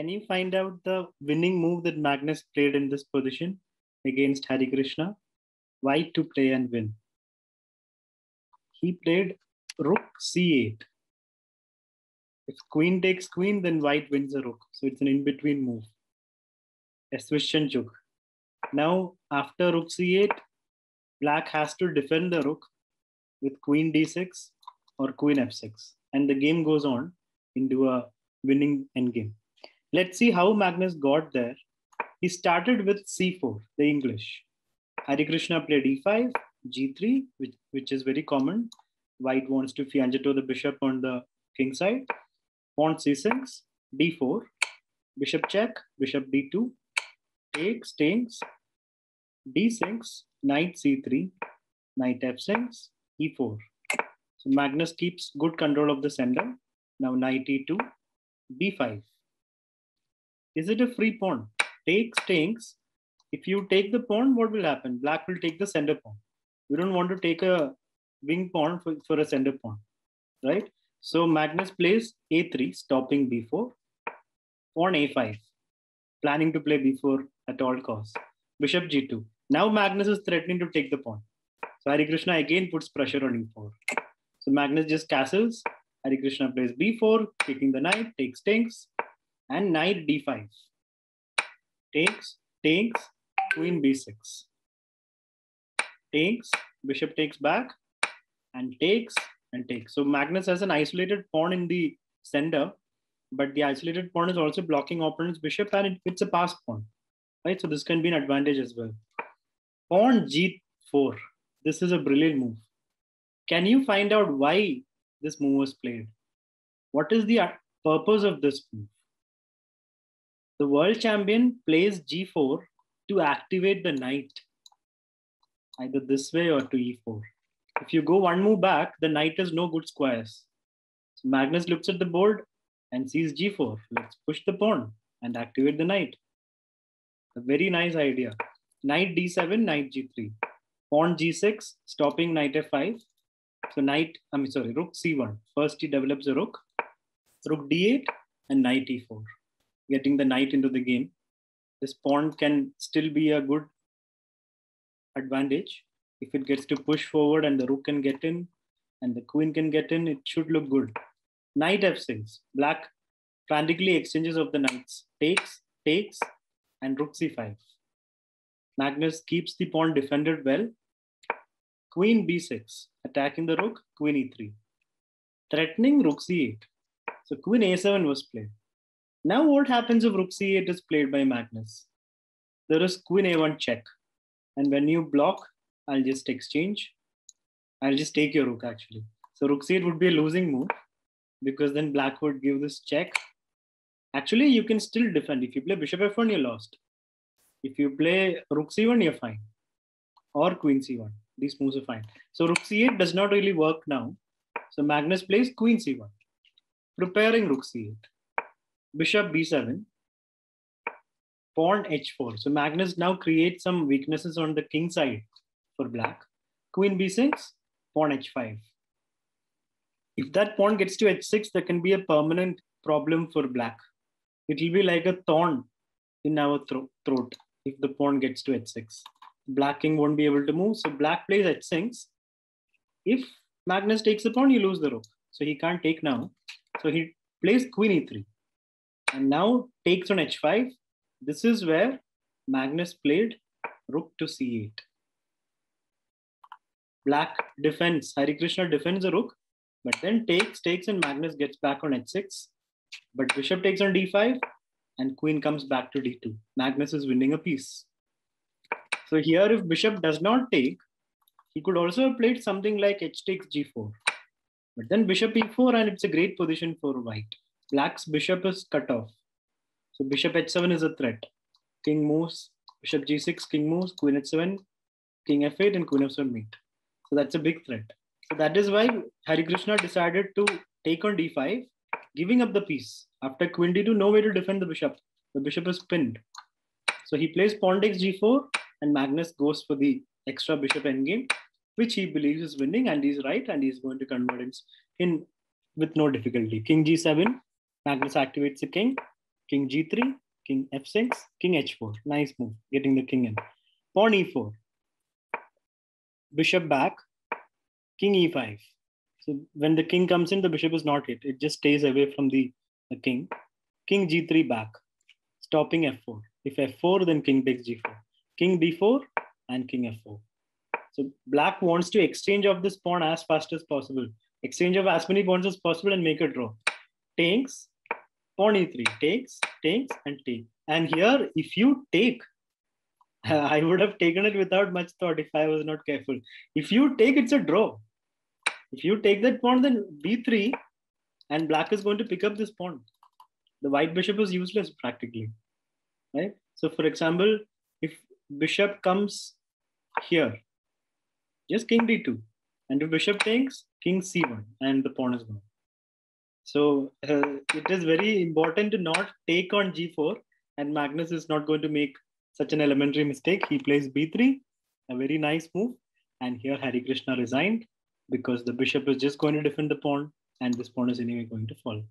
Can you find out the winning move that Magnus played in this position against Harikrishna? White to play and win. He played rook c8. If queen takes queen, then white wins a rook. So it's an in-between move. A Zwischenzug. Now, after rook c8, black has to defend the rook with queen d6 or queen f6. And the game goes on into a winning endgame. Let's see how Magnus got there. He started with c4, the English. Harikrishna played e5, g3, which, which is very common. White wants to fianchetto the bishop on the king side. Pawn c6, d4, bishop check, bishop d2, takes, takes, d6, knight c3, knight f6, e4. So Magnus keeps good control of the sender. Now knight e2, b5. Is it a free pawn? Takes, takes. If you take the pawn, what will happen? Black will take the center pawn. We don't want to take a wing pawn for, for a center pawn, right? So Magnus plays a3, stopping b4, pawn a5, planning to play b4 at all costs. Bishop g2. Now Magnus is threatening to take the pawn. So Harikrishna again puts pressure on e4. So Magnus just castles. Harikrishna plays b4, taking the knight, takes, takes, and knight d5. Takes, takes, queen b6. Takes, bishop takes back, and takes, and takes. So Magnus has an isolated pawn in the center, but the isolated pawn is also blocking opponent's bishop, and it, it's a pass pawn, right? So this can be an advantage as well. Pawn g4. This is a brilliant move. Can you find out why this move was played? What is the purpose of this move? The world champion plays g4 to activate the knight, either this way or to e4. If you go one move back, the knight has no good squares. So Magnus looks at the board and sees g4. Let's push the pawn and activate the knight. A very nice idea. Knight d7, knight g3. Pawn g6, stopping knight f5. So knight, I'm sorry, rook c1. First he develops a rook. Rook d8 and knight e4 getting the knight into the game. This pawn can still be a good advantage. If it gets to push forward and the rook can get in and the queen can get in, it should look good. Knight f6, black frantically exchanges of the knights, takes, takes, and rook c5. Magnus keeps the pawn defended well. Queen b6, attacking the rook, queen e3. Threatening rook c8. So queen a7 was played. Now what happens if rook c8 is played by Magnus? There is queen a1 check. And when you block, I'll just exchange. I'll just take your rook actually. So rook c8 would be a losing move because then black would give this check. Actually, you can still defend. If you play bishop f1, you're lost. If you play rook c1, you're fine. Or queen c1. These moves are fine. So rook c8 does not really work now. So Magnus plays queen c1, preparing rook c8 bishop b7, pawn h4. So Magnus now creates some weaknesses on the king side for black. Queen b6, pawn h5. If that pawn gets to h6, there can be a permanent problem for black. It will be like a thorn in our thro throat if the pawn gets to h6. Black king won't be able to move. So black plays h6. If Magnus takes the pawn, you lose the rook. So he can't take now. So he plays queen e3 and now takes on h5. This is where Magnus played rook to c8. Black defends, Harikrishna defends the rook, but then takes, takes, and Magnus gets back on h6. But bishop takes on d5, and queen comes back to d2. Magnus is winning a piece. So here, if bishop does not take, he could also have played something like h takes g4. But then bishop e4, and it's a great position for white. Black's bishop is cut off. So bishop h7 is a threat. King moves, bishop g6, king moves, queen h7, king f8, and queen f7 meet. So that's a big threat. So that is why Harikrishna decided to take on d5, giving up the piece. After queen d2, no way to defend the bishop. The bishop is pinned. So he plays pawn takes g4, and Magnus goes for the extra bishop endgame, which he believes is winning, and he's right, and he's going to convert in with no difficulty. King g7, Magnus activates the king, King g3, king f6, king h4. Nice move, getting the king in. Pawn e4. Bishop back, king e5. So when the king comes in, the bishop is not hit. It just stays away from the, the king. King g3 back, stopping f4. If f4, then king takes g4. King b4 and king f4. So black wants to exchange of this pawn as fast as possible. Exchange of as many pawns as possible and make a draw. Takes, pawn e3, takes, takes, and take. And here, if you take, I would have taken it without much thought if I was not careful. If you take, it's a draw. If you take that pawn, then b3, and black is going to pick up this pawn. The white bishop is useless practically, right? So for example, if bishop comes here, just king d2. And if bishop takes, king c1, and the pawn is gone. So uh, it is very important to not take on g4, and Magnus is not going to make such an elementary mistake. He plays b3, a very nice move. And here Harikrishna resigned because the bishop is just going to defend the pawn, and this pawn is anyway going to fall.